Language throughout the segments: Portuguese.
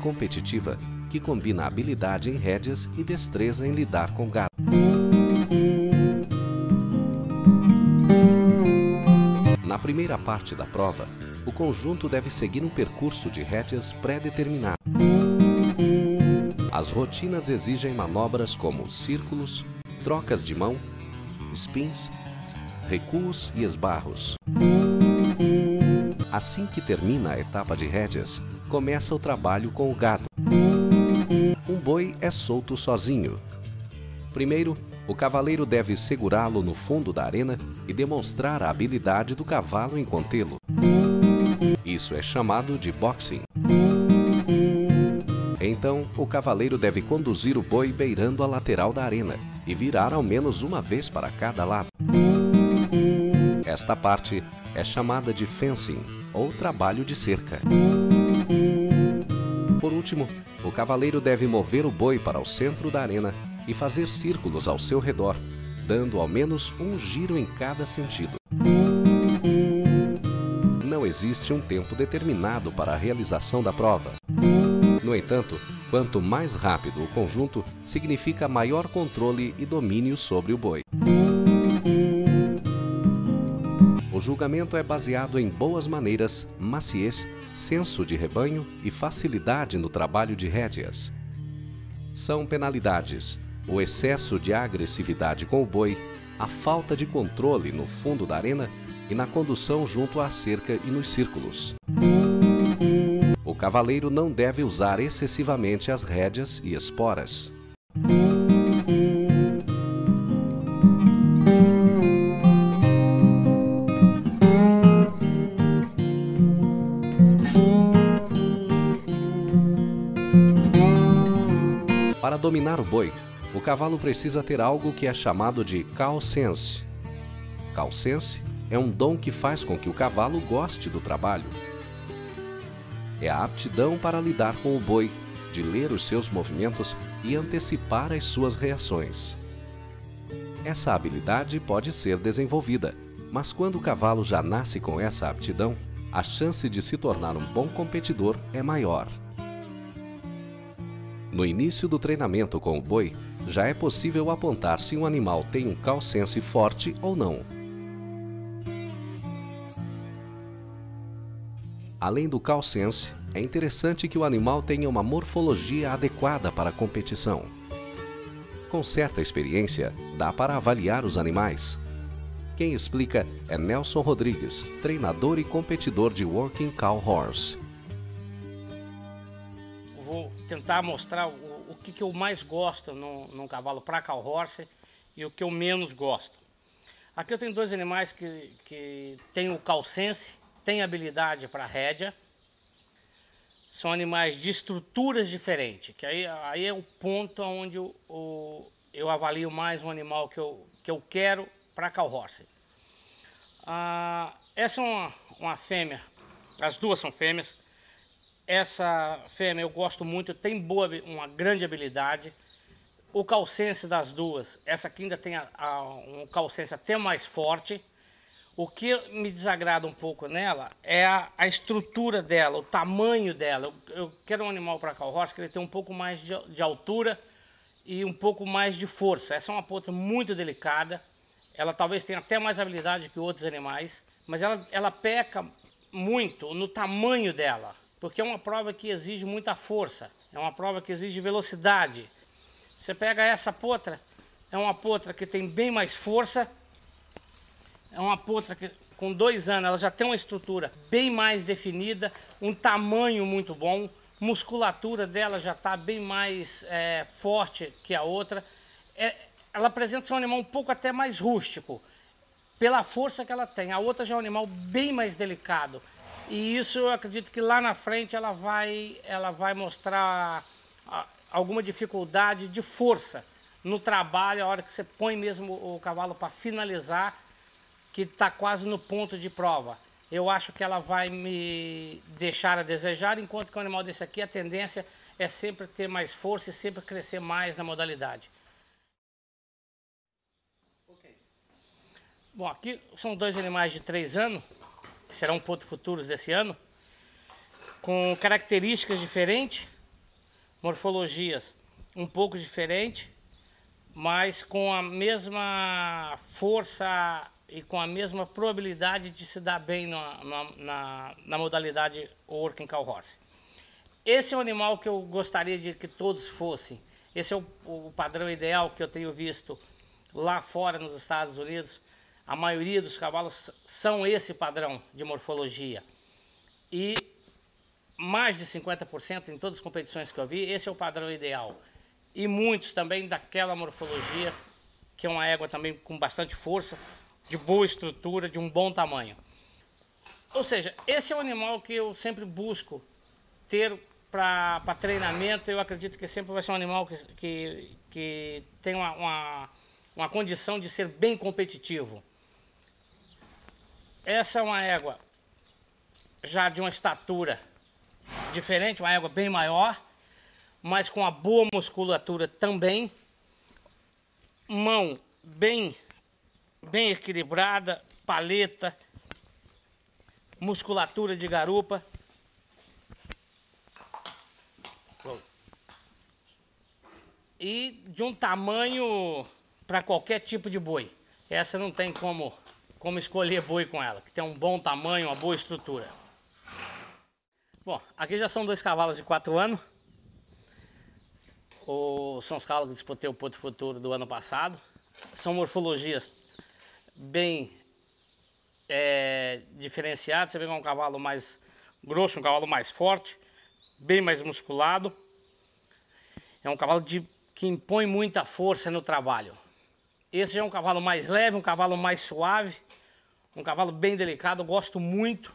Competitiva que combina habilidade em rédeas e destreza em lidar com gado. Na primeira parte da prova, o conjunto deve seguir um percurso de rédeas pré-determinado. As rotinas exigem manobras como círculos, trocas de mão, spins, recuos e esbarros. Assim que termina a etapa de rédeas, começa o trabalho com o gado. Um boi é solto sozinho. Primeiro, o cavaleiro deve segurá-lo no fundo da arena e demonstrar a habilidade do cavalo em contê-lo. Isso é chamado de boxing. Então, o cavaleiro deve conduzir o boi beirando a lateral da arena e virar ao menos uma vez para cada lado. Esta parte é chamada de fencing, ou trabalho de cerca. Por último, o cavaleiro deve mover o boi para o centro da arena e fazer círculos ao seu redor, dando ao menos um giro em cada sentido. Não existe um tempo determinado para a realização da prova. No entanto, quanto mais rápido o conjunto, significa maior controle e domínio sobre o boi. Julgamento é baseado em boas maneiras, maciez, senso de rebanho e facilidade no trabalho de rédeas. São penalidades: o excesso de agressividade com o boi, a falta de controle no fundo da arena e na condução junto à cerca e nos círculos. O cavaleiro não deve usar excessivamente as rédeas e esporas. Para dominar o boi, o cavalo precisa ter algo que é chamado de calcense. Calcense é um dom que faz com que o cavalo goste do trabalho. É a aptidão para lidar com o boi, de ler os seus movimentos e antecipar as suas reações. Essa habilidade pode ser desenvolvida, mas quando o cavalo já nasce com essa aptidão, a chance de se tornar um bom competidor é maior. No início do treinamento com o boi, já é possível apontar se um animal tem um calcense forte ou não. Além do calcense, é interessante que o animal tenha uma morfologia adequada para a competição. Com certa experiência, dá para avaliar os animais. Quem explica é Nelson Rodrigues, treinador e competidor de Working Cow Horse tentar mostrar o, o que, que eu mais gosto num, cavalo para cow horse e o que eu menos gosto. Aqui eu tenho dois animais que, que têm o calcense, têm habilidade para rédea, são animais de estruturas diferentes, que aí, aí é o ponto onde o, o, eu avalio mais um animal que eu, que eu quero para cow horse. Ah, essa é uma, uma fêmea, as duas são fêmeas, essa fêmea eu gosto muito, tem boa, uma grande habilidade. O calcense das duas, essa aqui ainda tem a, a, um calcense até mais forte. O que me desagrada um pouco nela é a, a estrutura dela, o tamanho dela. Eu, eu quero um animal para calroça que ele tem um pouco mais de, de, altura e um pouco mais de força. Essa é uma ponta muito delicada. Ela talvez tenha até mais habilidade que outros animais, mas ela, ela peca muito no tamanho dela porque é uma prova que exige muita força, é uma prova que exige velocidade. Você pega essa potra, é uma potra que tem bem mais força, é uma potra que com dois anos ela já tem uma estrutura bem mais definida, um tamanho muito bom, musculatura dela já está bem mais é, forte que a outra. É, ela apresenta ser um animal um pouco até mais rústico, pela força que ela tem. A outra já é um animal bem mais delicado. E isso eu acredito que lá na frente ela vai, ela vai mostrar alguma dificuldade de força no trabalho, a hora que você põe mesmo o cavalo para finalizar, que está quase no ponto de prova. Eu acho que ela vai me deixar a desejar, enquanto que o animal desse aqui, a tendência é sempre ter mais força e sempre crescer mais na modalidade. Bom, aqui são dois animais de três anos, que serão pontos futuros desse ano. com características diferentes, morfologias um pouco diferentes, mas com a mesma força e com a mesma probabilidade de se dar bem na, na, na, na modalidade Working Cow Horse. Esse é o animal que eu gostaria de que todos fossem. Esse é o, o padrão ideal que eu tenho visto lá fora nos Estados Unidos. A maioria dos cavalos são esse padrão de morfologia. E mais de 50% em todas as competições que eu vi, esse é o padrão ideal. E muitos também daquela morfologia, que é uma égua também com bastante força, de boa estrutura, de um bom tamanho. Ou seja, esse é o animal que eu sempre busco ter para treinamento. Eu acredito que sempre vai ser um animal que, que, que tem uma, uma, uma condição de ser bem competitivo. Essa é uma égua já de uma estatura diferente, uma égua bem maior, mas com uma boa musculatura também. Mão bem, bem equilibrada, paleta, musculatura de garupa. E de um tamanho para qualquer tipo de boi. Essa não tem como, como escolher boi com ela, que tem um bom tamanho, uma boa estrutura. Bom, aqui já são dois cavalos de 4 anos. O, são os cavalos que disputei o Porto Futuro do ano passado. São morfologias bem é, diferenciadas. Você vê que é um cavalo mais grosso, um cavalo mais forte, bem mais musculado. É um cavalo de, que impõe muita força no trabalho. Esse é um cavalo mais leve, um cavalo mais suave, um cavalo bem delicado, gosto muito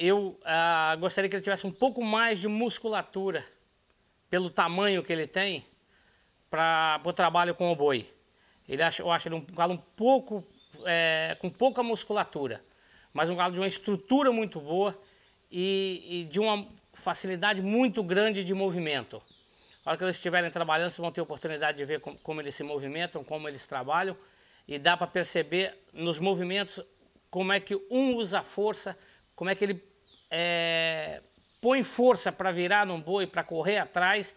eu ah, gostaria que ele tivesse um pouco mais de musculatura, pelo tamanho que ele tem, para o trabalho com o boi. Ele acha, eu acho ele um galo um pouco, é, com pouca musculatura, mas um galo de uma estrutura muito boa e, e de uma facilidade muito grande de movimento. Na hora que eles estiverem trabalhando, vocês vão ter oportunidade de ver como, como eles se movimentam, como eles trabalham, e dá para perceber nos movimentos como é que um usa a força, como é que ele é, põe força para virar num boi, para correr atrás,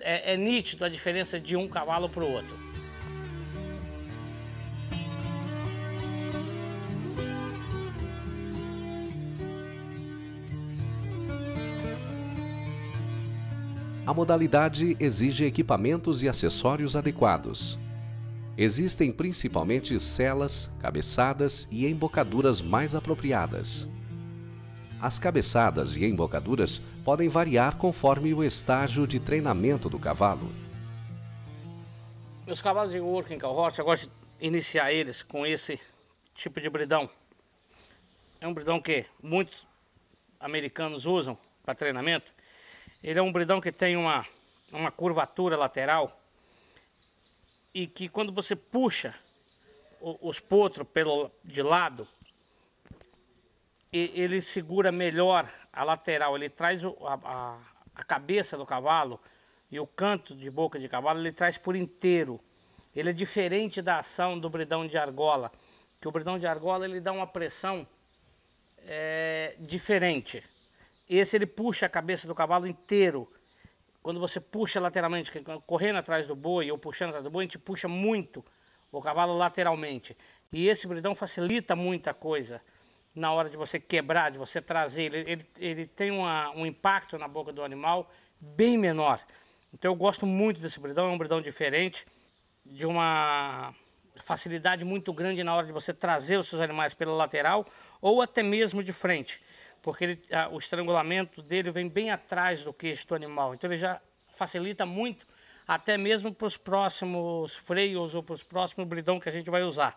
é, é nítido a diferença de um cavalo para o outro. A modalidade exige equipamentos e acessórios adequados. Existem principalmente celas, cabeçadas e embocaduras mais apropriadas. As cabeçadas e embocaduras podem variar conforme o estágio de treinamento do cavalo. Meus cavalos de working carroça, eu gosto de iniciar eles com esse tipo de bridão. É um bridão que muitos americanos usam para treinamento. Ele é um bridão que tem uma, uma curvatura lateral e que quando você puxa os potros pelo de lado, ele segura melhor a lateral, ele traz a, a, a, cabeça do cavalo e o canto de boca de cavalo, ele traz por inteiro. Ele é diferente da ação do bridão de argola, que o bridão de argola ele dá uma pressão é, diferente. Esse ele puxa a cabeça do cavalo inteiro. Quando você puxa lateralmente, correndo atrás do boi ou puxando atrás do boi, a gente puxa muito o cavalo lateralmente. E esse bridão facilita muita coisa na hora de você quebrar, de você trazer, ele, ele, ele tem uma, um impacto na boca do animal bem menor. Então eu gosto muito desse bridão, é um bridão diferente, de uma facilidade muito grande na hora de você trazer os seus animais pela lateral ou até mesmo de frente, porque ele, a, o estrangulamento dele vem bem atrás do queixo do animal, então ele já facilita muito até mesmo para os próximos freios ou para os próximos bridão que a gente vai usar.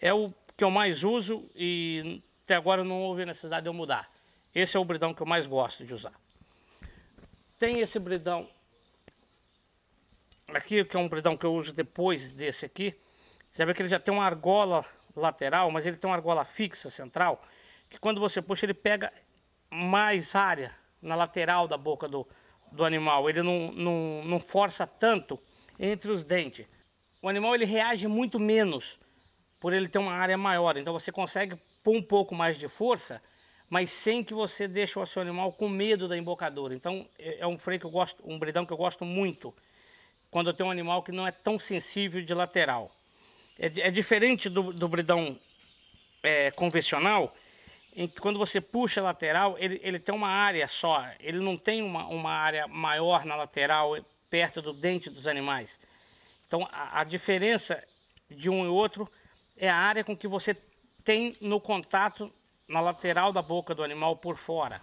É o que eu mais uso e até agora não houve necessidade de eu mudar. Esse é o bridão que eu mais gosto de usar. Tem esse bridão aqui, que é um bridão que eu uso depois desse aqui. Você vê que ele já tem uma argola lateral, mas ele tem uma argola fixa central, que quando você puxa ele pega mais área na lateral da boca do, do animal. Ele não, não, não força tanto entre os dentes. O animal ele reage muito menos por ele ter uma área maior. Então você consegue pôr um pouco mais de força, mas sem que você deixe o seu animal com medo da embocadura. Então é, é um freio que eu gosto, um bridão que eu gosto muito, quando eu tenho um animal que não é tão sensível de lateral. É, é diferente do, do bridão é, convencional, em que quando você puxa a lateral, ele, ele tem uma área só, ele não tem uma, uma área maior na lateral, perto do dente dos animais. Então a, a diferença de um e outro é a área com que você tem no contato na lateral da boca do animal por fora.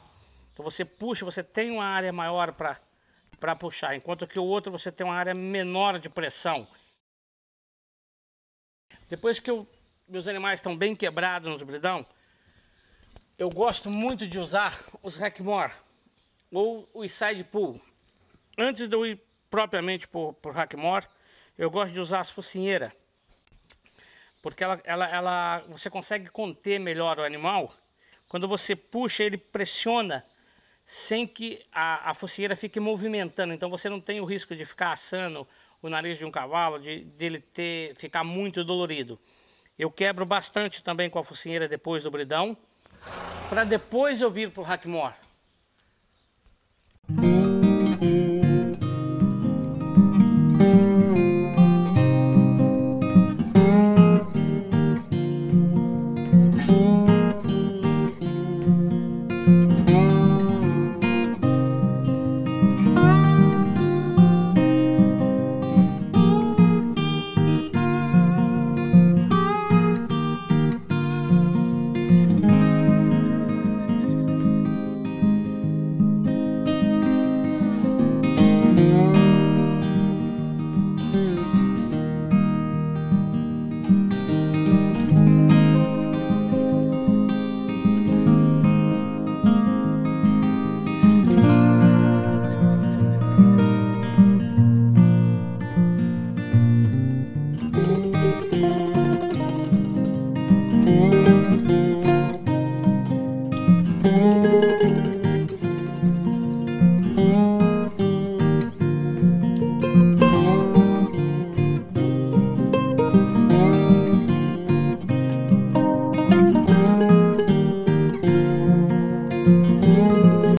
Então você puxa, você tem uma área maior para puxar, enquanto que o outro você tem uma área menor de pressão. Depois que eu, meus animais estão bem quebrados nos bridão, eu gosto muito de usar os Hackmore ou os Side Pull. Antes de eu ir propriamente por, por Hackmore, eu gosto de usar as focinheiras. Porque ela, ela, ela, você consegue conter melhor o animal. Quando você puxa, ele pressiona sem que a, a focinheira fique movimentando. Então você não tem o risco de ficar assando o nariz de um cavalo, de dele ter, ficar muito dolorido. Eu quebro bastante também com a focinheira depois do bridão para depois eu vir para o Hackmore.